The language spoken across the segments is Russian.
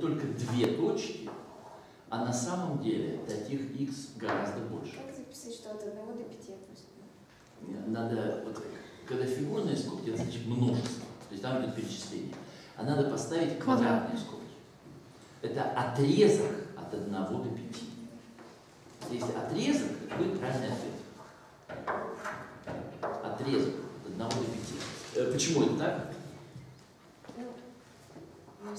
только две точки, а на самом деле таких x гораздо больше. Как записать, что от 1 до 5 просто? Надо, вот, когда фигурные скобки, это значит множество, то есть там идет перечисление. А надо поставить квадратные скобки. Это отрезок от 1 до 5. Если отрезок, это будет правильный ответ. Отрезок от 1 до 5. Э, Почему это так? Ну. Э,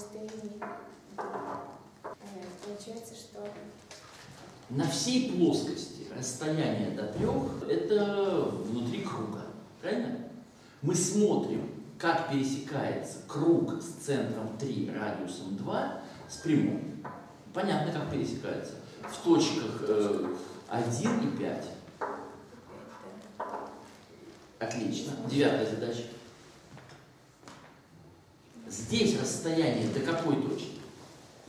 Получается, что На всей плоскости расстояние до трех – это внутри круга. Правильно? Мы смотрим, как пересекается круг с центром 3, радиусом 2 с прямой. Понятно, как пересекается. В точках э, 1 и 5. Отлично. Девятая задача. Здесь расстояние до какой точки?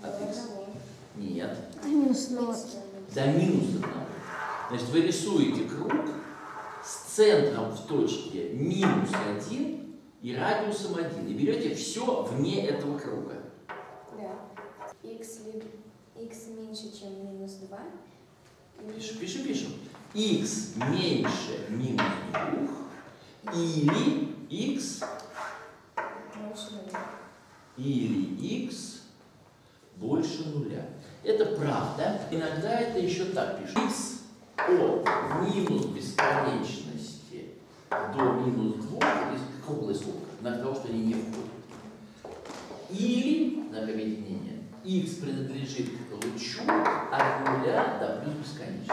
До От x. одного. Нет. Минус ноль. До минус 1. Значит, вы рисуете круг с центром в точке минус 1 и радиусом 1. И берете все вне этого круга. Да. X, либо x меньше, чем минус 2. или Пишем, пишем, пишем. x меньше минус 2 или x или x больше нуля. Это правда. Иногда это еще так пишут. x от минус бесконечности до минус 2, есть круглая скобка, знак того, что они не входят. Или, знак объединения, x принадлежит к лучу от нуля до плюс бесконечности.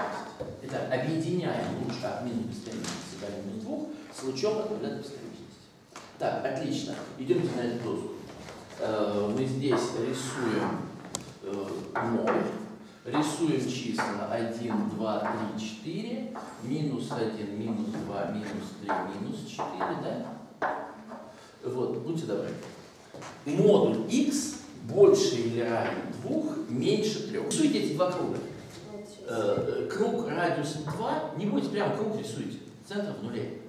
Итак, объединяем луч от минус бесконечности до минус 2 с лучом от нуля до бесконечности. Так, отлично. Идемте на эту доску. Э, Мы здесь рисуем 0, рисуем числа 1, 2, 3, 4, минус 1, минус 2, минус 3, минус 4, да? Вот, будьте добры. Модуль x больше или равен 2, меньше 3. Рисуйте эти два круга. Э, э, Круг радиусом 2, не будете прямо круг рисуйте, центр в нуле.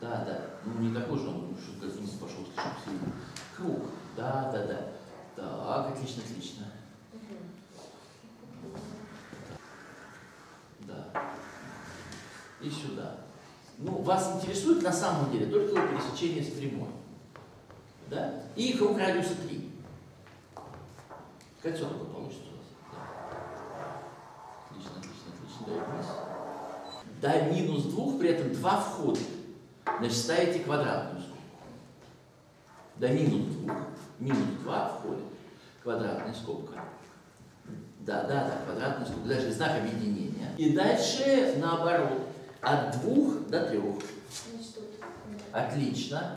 Да, да, ну не такой же он, что пошел слишком сильно. Круг, да, да, да. Так, отлично, отлично. Да. И сюда. Ну, вас интересует на самом деле только пересечение с прямой. Да? И круг радиуса 3. Кольцо такое получится у вас. Да. Отлично, отлично, отлично. Дай вниз. До минус 2 при этом 2 входа. Значит, ставите квадратную скобку. До минус 2. Минус 2 входит. Квадратная скобка. Да, да, да, квадратная скобка. Дальше знак объединения. И дальше наоборот. От 2 до 3. Значит, тут. Отлично.